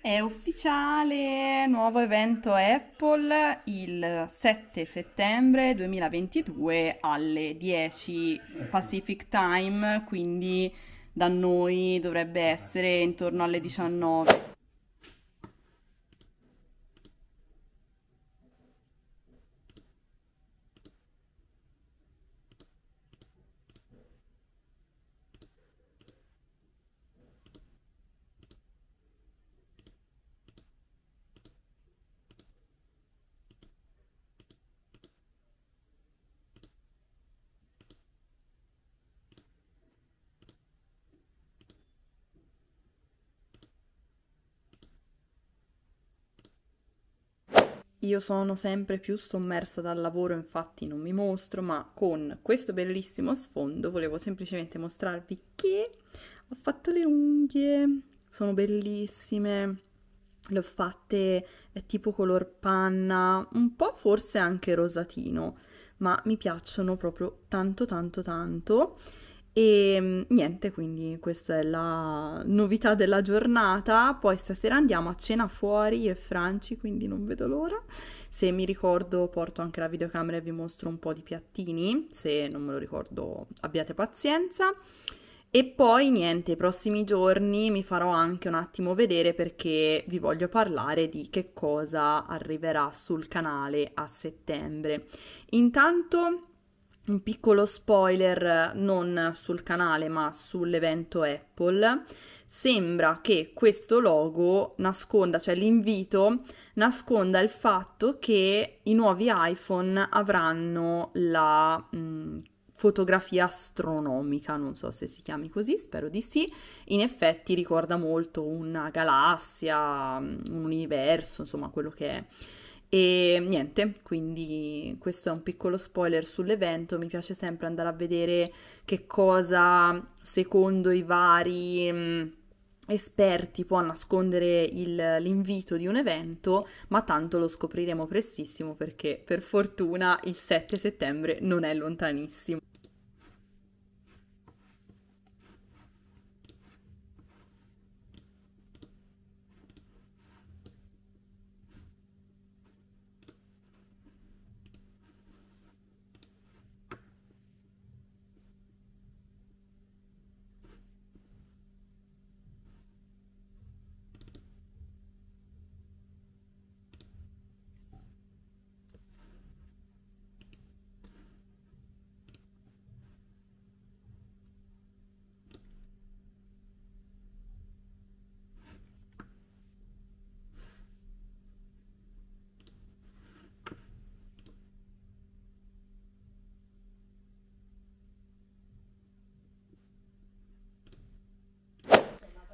È ufficiale, nuovo evento Apple il 7 settembre 2022 alle 10 Pacific Time, quindi da noi dovrebbe essere intorno alle 19. Io sono sempre più sommersa dal lavoro, infatti non mi mostro, ma con questo bellissimo sfondo volevo semplicemente mostrarvi che ho fatto le unghie, sono bellissime, le ho fatte tipo color panna, un po' forse anche rosatino, ma mi piacciono proprio tanto tanto tanto e mm, niente, quindi questa è la novità della giornata. Poi stasera andiamo a cena fuori e Franci, quindi non vedo l'ora. Se mi ricordo porto anche la videocamera e vi mostro un po' di piattini, se non me lo ricordo abbiate pazienza. E poi niente, i prossimi giorni mi farò anche un attimo vedere perché vi voglio parlare di che cosa arriverà sul canale a settembre. Intanto un piccolo spoiler non sul canale ma sull'evento Apple. Sembra che questo logo nasconda, cioè l'invito nasconda il fatto che i nuovi iPhone avranno la mh, fotografia astronomica, non so se si chiami così, spero di sì. In effetti ricorda molto una galassia, un universo, insomma quello che è e niente, quindi questo è un piccolo spoiler sull'evento, mi piace sempre andare a vedere che cosa secondo i vari mh, mm, esperti può nascondere il, l'invito di un evento, ma tanto lo scopriremo prestissimo perché per fortuna il 7 settembre non è lontanissimo.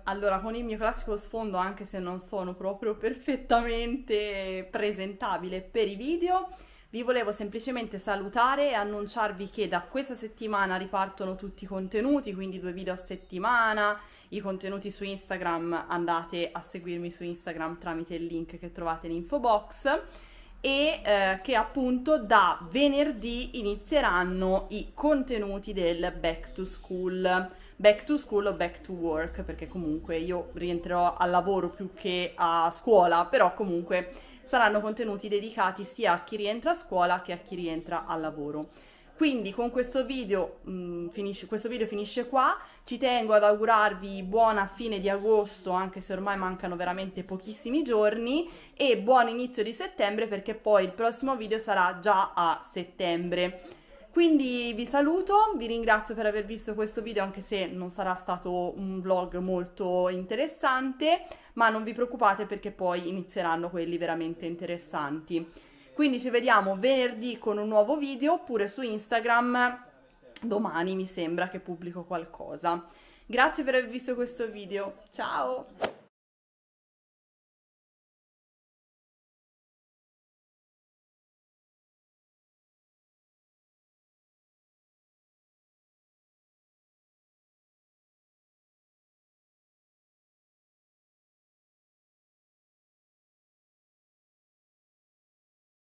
Allora, con il mio classico sfondo, anche se non sono proprio perfettamente presentabile per i video, vi volevo semplicemente salutare e annunciarvi che da questa settimana ripartono tutti i contenuti, quindi due video a settimana, i contenuti su Instagram, andate a seguirmi su Instagram tramite il link che trovate in info box. E eh, che appunto da venerdì inizieranno i contenuti del back to school back to school o back to work, perché comunque io rientrerò al lavoro più che a scuola, però comunque saranno contenuti dedicati sia a chi rientra a scuola che a chi rientra al lavoro. Quindi con questo video, mh, mm, finisce, questo video finisce qua, ci tengo ad augurarvi buona fine di agosto, anche se ormai mancano veramente pochissimi giorni, e buon inizio di settembre perché poi il prossimo video sarà già a settembre. Quindi vi saluto, vi ringrazio per aver visto questo video anche se non sarà stato un vlog molto interessante, ma non vi preoccupate perché poi inizieranno quelli veramente interessanti. Quindi ci vediamo venerdì con un nuovo video oppure su Instagram domani mi sembra che pubblico qualcosa. Grazie per aver visto questo video, ciao!